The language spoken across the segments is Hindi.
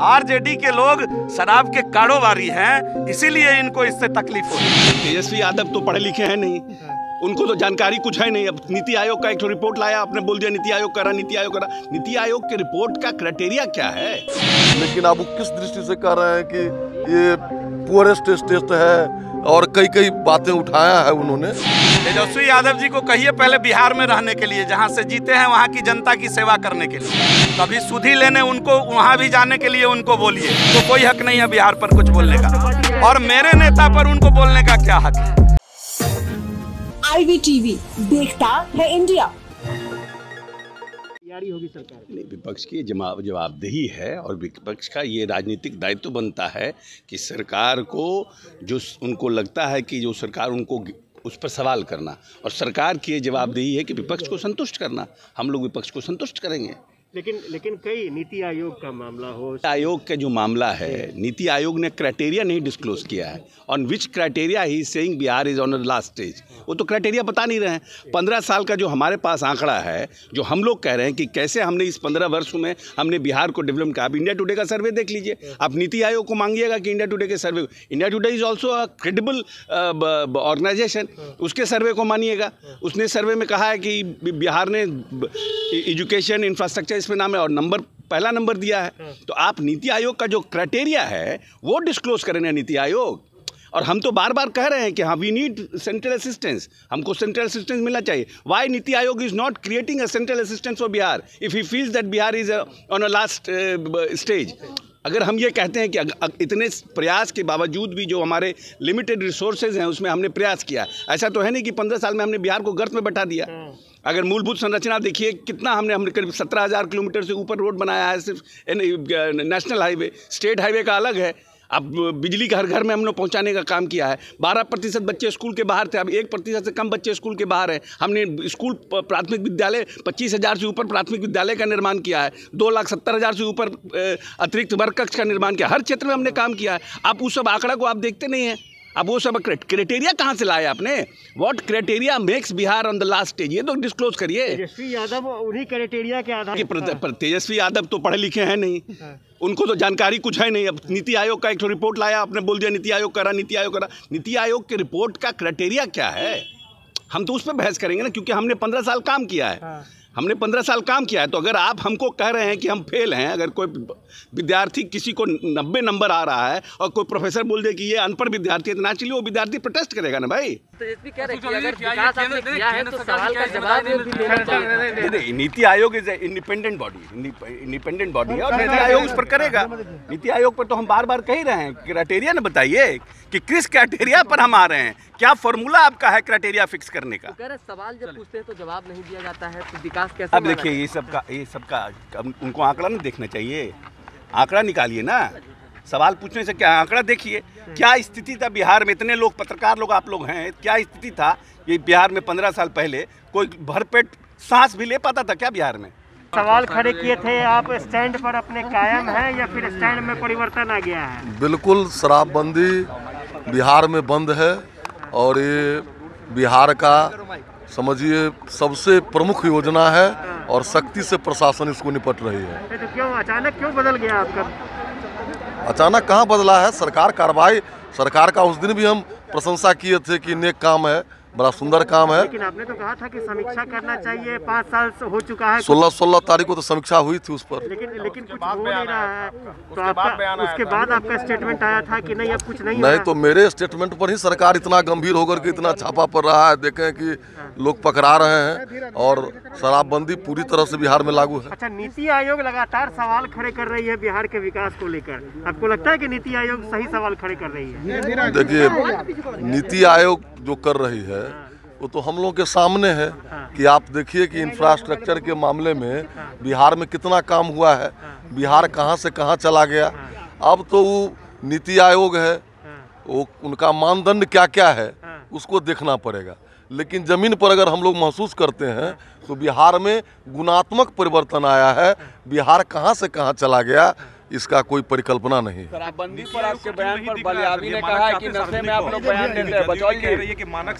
आरजेडी के लोग शराब के कारोबारी हैं इसीलिए इनको इससे तकलीफ़ हो है। तेजस्वी यादव तो पढ़े लिखे हैं नहीं। उनको तो जानकारी कुछ है नहीं। अब नीति आयोग का एक तो रिपोर्ट लाया आपने बोल दिया नीति आयोग करा नीति आयोग करा। नीति आयोग के रिपोर्ट का क्राइटेरिया क्या है? लेकिन अब वो किस दृष्टि से कह रहे हैं कि ये पुअरेस्ट टेस्ट है और कई कई बातें उठाया है उन्होंने। तेजस्वी यादव जी को कहिए पहले बिहार में रहने के लिए जहाँ से जीते हैं वहाँ की जनता की सेवा करने के लिए। कभी सुधी लेने उनको वहाँ भी जाने के लिए उनको बोलिए तो कोई हक नहीं है बिहार पर कुछ बोलने का। और मेरे नेता पर उनको बोलने का क्या हक है? आईवीटीवी देखता है इंडिया। तैयारी होगी सरकार नहीं विपक्ष की जवाब जवाबदेही है और विपक्ष का ये राजनीतिक दायित्व तो बनता है कि सरकार को जो उनको लगता है कि जो सरकार उनको उस पर सवाल करना। और सरकार की ये जवाबदेही है कि विपक्ष को संतुष्ट करना। हम लोग विपक्ष को संतुष्ट करेंगे। लेकिन लेकिन कई नीति आयोग का मामला हो। आयोग का जो मामला है, नीति आयोग ने क्राइटेरिया नहीं डिस्क्लोज किया है। On which criteria he saying Bihar is on the last stage वो तो क्राइटेरिया बता नहीं रहे हैं। पंद्रह साल का जो हमारे पास आंकड़ा है, जो हम लोग कह रहे हैं कि कैसे हमने इस पंद्रह वर्ष में हमने बिहार को डेवलप किया। इंडिया टुडे का सर्वे देख लीजिए। आप नीति आयोग को मांगिएगा कि इंडिया टुडे के survey India Today is also a credible organisation उसके सर्वे को मानिएगा। उसने सर्वे में कहा है कि बिहार ने एजुकेशन इंफ्रास्ट्रक्चर इसमें नाम है और नंबर पहला नंबर दिया है। तो आप नीति आयोग का जो क्राइटेरिया है वो डिस्क्लोज करें ना नीति आयोग। और हम तो बार बार कह रहे हैं कि हाँ वी नीड सेंट्रल असिस्टेंस हमको सेंट्रल असिस्टेंस मिलना चाहिए। Why NITI Aayog is not creating a central assistance for Bihar if he feels that Bihar is on a last stage अगर हम ये कहते हैं कि इतने प्रयास के बावजूद भी जो हमारे लिमिटेड रिसोर्सेज हैं उसमें हमने प्रयास किया। ऐसा तो है नहीं कि पंद्रह साल में हमने बिहार को गर्त में बैठा दिया। अगर मूलभूत संरचना देखिए कितना हमने हमने करीब सत्रह हज़ार किलोमीटर से ऊपर रोड बनाया है सिर्फ़ नेशनल हाईवे स्टेट हाईवे का अलग है। अब बिजली घर घर में हम लोग पहुँचाने का काम किया है। बारह प्रतिशत बच्चे स्कूल के बाहर थे, अब एक प्रतिशत से कम बच्चे स्कूल के बाहर हैं। हमने स्कूल प्राथमिक विद्यालय पच्चीस हज़ार से ऊपर प्राथमिक विद्यालय का निर्माण किया है। दो लाख सत्तर हज़ार से ऊपर अतिरिक्त वर्ग कक्ष का निर्माण किया हर क्षेत्र में हमने काम किया है। आप उस सब आंकड़ा को आप देखते नहीं हैं। अब वो सब क्राइटेरिया कहाँ से लाए आपने? What criteria makes Bihar on the last stage ये तो डिस्क्लोज करिए। तेजस्वी यादव उन्हीं क्राइटेरिया के आधार प्र- प्र- तेजस्वी यादव तो पढ़े लिखे हैं नहीं। उनको तो जानकारी कुछ है नहीं। अब नीति आयोग का एक तो रिपोर्ट लाया आपने बोल दिया नीति आयोग करा नीति आयोग करा। नीति आयोग के रिपोर्ट का क्राइटेरिया क्या है? हम तो उस पर बहस करेंगे ना क्योंकि हमने पंद्रह साल काम किया है। हमने पंद्रह साल काम किया है तो अगर आप हमको कह रहे हैं कि हम फेल हैं अगर कोई विद्यार्थी किसी को नब्बे नंबर आ रहा है और कोई प्रोफेसर बोल दे कि ये अनपढ़ विद्यार्थी है तो नेचुरली वो विद्यार्थी प्रोटेस्ट करेगा ना भाई। हैं है तो नहीं, NITI Aayog is independent body independent body है और नीति आयोग उस पर करेगा। नीति आयोग पर तो हम बार बार कह ही रहे हैं। क्राइटेरिया ना बताइए कि किस क्राइटेरिया पर हम आ रहे हैं? क्या फॉर्मूला आपका है क्राइटेरिया फिक्स करने का? हैं, सवाल जब पूछते हैं तो जवाब नहीं दिया जाता है तो विकास कैसे अब देखिए ये सब का ये सब का अब उनको आंकड़ा नहीं देखना चाहिए। आंकड़ा निकालिए ना। सवाल पूछने से क्या आंकड़ा देखिए। क्या स्थिति था बिहार में? इतने लोग पत्रकार लोग आप लोग हैं क्या स्थिति था? ये बिहार में पंद्रह साल पहले कोई भरपेट सांस भी ले पाता था क्या बिहार में? सवाल खड़े किए थे आप स्टैंड पर अपने कायम हैं या फिर स्टैंड में परिवर्तन आ गया है? बिल्कुल शराबबंदी बिहार में बंद है और ये बिहार का समझिए सबसे प्रमुख योजना है और सख्ती से प्रशासन इसको निपट रही है। तो क्यों अचानक क्यों बदल गया आपका? अचानक कहाँ बदला है? सरकार कार्रवाई सरकार का उस दिन भी हम प्रशंसा किए थे कि नेक काम है। बड़ा सुंदर काम है। लेकिन आपने तो कहा था कि समीक्षा करना चाहिए पाँच साल से हो चुका है। सोलह सोलह तारीख को तो समीक्षा हुई थी उस पर। लेकिन लेकिन कुछ हो नहीं रहा है तो आपका उसके बाद आपका स्टेटमेंट आया था कि नहीं अब कुछ नहीं नहीं तो मेरे स्टेटमेंट पर ही सरकार इतना गंभीर होकर के इतना छापा पड़ रहा है। देखें कि लोग पकड़ा रहे हैं और शराबबंदी पूरी तरह से बिहार में लागू है। अच्छा नीति आयोग लगातार सवाल खड़े कर रही है बिहार के विकास को लेकर। आपको लगता है कि नीति आयोग सही सवाल खड़े कर रही है? देखिए नीति आयोग जो कर रही है, वो तो हम लोग के सामने है कि आप देखिए कि इंफ्रास्ट्रक्चर के मामले में बिहार में कितना काम हुआ है, बिहार कहाँ से कहाँ चला गया। अब तो वो नीति आयोग है, वो उनका मानदंड क्या क्या है, उसको देखना पड़ेगा। लेकिन ज़मीन पर अगर हम लोग महसूस करते हैं तो बिहार में गुणात्मक परिवर्तन आया है, बिहार कहाँ से कहाँ चला गया इसका कोई परिकल्पना नहीं है। शराबबंदी पर आपके बयान पर बलियाबी ने कहा कि नशे में आप लोग बयान देते हैं। बचौल जी कि मानक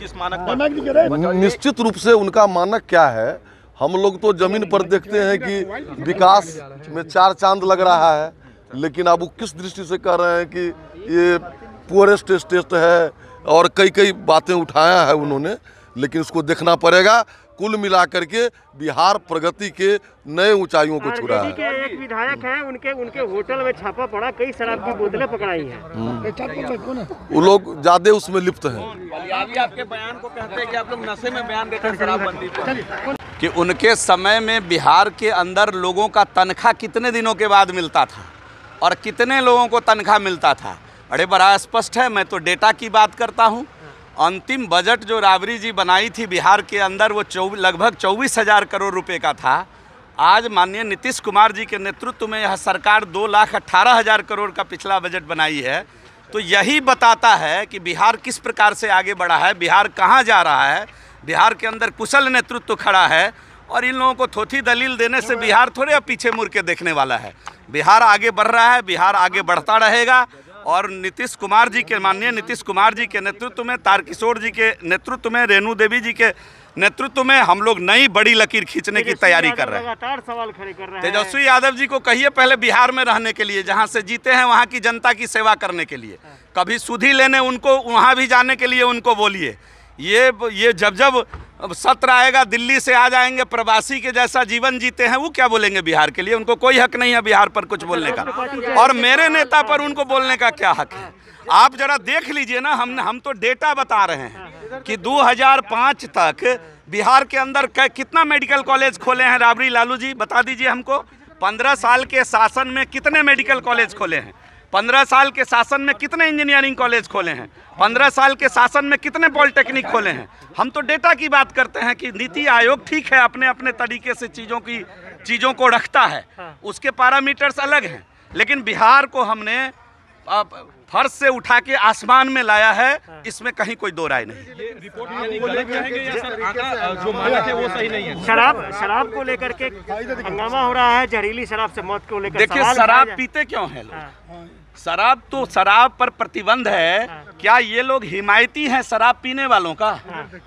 किस मानक निश्चित रूप से उनका मानक क्या है? हम लोग तो ज़मीन पर देखते हैं कि विकास में चार चाँद लग रहा है लेकिन अब वो किस दृष्टि से कह रहे हैं कि ये पुअरेस्ट स्टेट है और कई कई बातें उठाया है उन्होंने लेकिन उसको देखना पड़ेगा। कुल मिलाकर के बिहार प्रगति के नए ऊंचाइयों को छू रहा है। के एक विधायक हैं उनके उनके होटल में छापा पड़ा कई शराब की बोतलें पकड़ाई हैं। वो लोग ज़्यादा उसमें लिप्त हैं। आपके बयान को कहते हैं कि आप लोग नशे में बयान देते हैं शराबबंदी कि उनके समय में बिहार के अंदर लोगों का तनख्वाह कितने दिनों के बाद मिलता था और कितने लोगों को तनख्वाह मिलता था? अरे बड़ा स्पष्ट है मैं तो डेटा की बात करता हूँ। अंतिम बजट जो राबड़ी जी बनाई थी बिहार के अंदर, वो चौ, लगभग चौबीस हज़ार करोड़ रुपए का था। आज माननीय नीतीश कुमार जी के नेतृत्व में यह सरकार दो लाख अट्ठारह हज़ार करोड़ का पिछला बजट बनाई है। तो यही बताता है कि बिहार किस प्रकार से आगे बढ़ा है, बिहार कहाँ जा रहा है, बिहार के अंदर कुशल नेतृत्व खड़ा है, और इन लोगों को थोथी दलील देने से बिहार थोड़े पीछे मुड़ के देखने वाला है। बिहार आगे बढ़ रहा है, बिहार आगे बढ़ता रहेगा और नीतीश कुमार जी के माननीय नीतीश कुमार जी के नेतृत्व में तारकिशोर जी के नेतृत्व में रेणु देवी जी के नेतृत्व में हम लोग नई बड़ी लकीर खींचने की तैयारी कर रहे हैं। लगातार सवाल खड़े कर रहे हैं। तेजस्वी यादव जी को कहिए पहले बिहार में रहने के लिए जहाँ से जीते हैं वहाँ की जनता की सेवा करने के लिए। कभी सुधी लेने उनको वहाँ भी जाने के लिए उनको बोलिए। ये ये जब जब सत्र आएगा, दिल्ली से आ जाएँगे, प्रवासी के जैसा जीवन जीते हैं, वो क्या बोलेंगे बिहार के लिए? उनको कोई हक नहीं है बिहार पर कुछ बोलने का। और मेरे नेता पर उनको बोलने का क्या हक है? आप जरा देख लीजिए ना, हम हम तो डेटा बता रहे हैं कि 2005 तक बिहार के अंदर कितना मेडिकल कॉलेज खोले हैं? राबड़ी लालू जी, बता दीजिए हमको। पंद्रह साल के शासन में कितने मेडिकल कॉलेज खोले हैं? पंद्रह साल के शासन में कितने इंजीनियरिंग कॉलेज खोले हैं? पंद्रह साल के शासन में कितने पॉलिटेक्निक खोले हैं? हम तो डेटा की बात करते हैं कि नीति आयोग ठीक है अपने अपने तरीके से चीज़ों की चीज़ों को रखता है। उसके पैरामीटर्स अलग हैं। लेकिन बिहार को हमने फर्श से उठा के आसमान में लाया है इसमें कहीं कोई दो राय नहीं। शराब शराब को लेकर के हंगामा हो रहा है जहरीली शराब से मौत को लेकर देखिए शराब पीते क्यों है लोग? शराब तो शराब पर प्रतिबंध है। क्या ये लोग हिमायती हैं शराब पीने वालों का?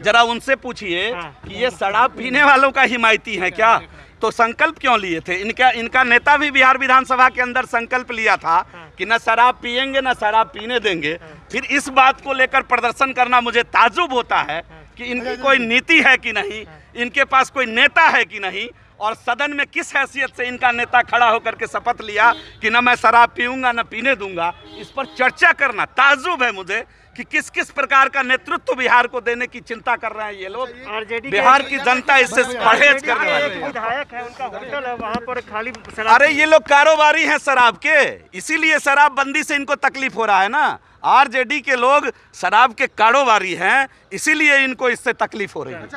जरा उनसे पूछिए कि ये शराब पीने वालों का हिमायती है क्या? तो संकल्प क्यों लिए थे? इनका इनका नेता भी बिहार विधानसभा के अंदर संकल्प लिया था कि न शराब पिएँगे न शराब पीने देंगे। फिर इस बात को लेकर प्रदर्शन करना मुझे ताजुब होता है कि इनकी कोई नीति है कि नहीं इनके पास कोई नेता है कि नहीं और सदन में किस हैसियत से इनका नेता खड़ा होकर के शपथ लिया कि न मैं शराब पीऊँगा न पीने दूँगा इस पर चर्चा करना ताजुब है मुझे। कि किस किस प्रकार का नेतृत्व बिहार को देने की चिंता कर रहे हैं ये लोग? बिहार की जनता इससे परहेज कर रहे है। विधायक है उनका होटल है वहाँ पर खाली अरे ये लोग कारोबारी हैं शराब के इसीलिए शराबबंदी से इनको तकलीफ़ हो रहा है ना। आरजेडी के लोग शराब के कारोबारी हैं इसीलिए इनको इससे तकलीफ़ हो रही है।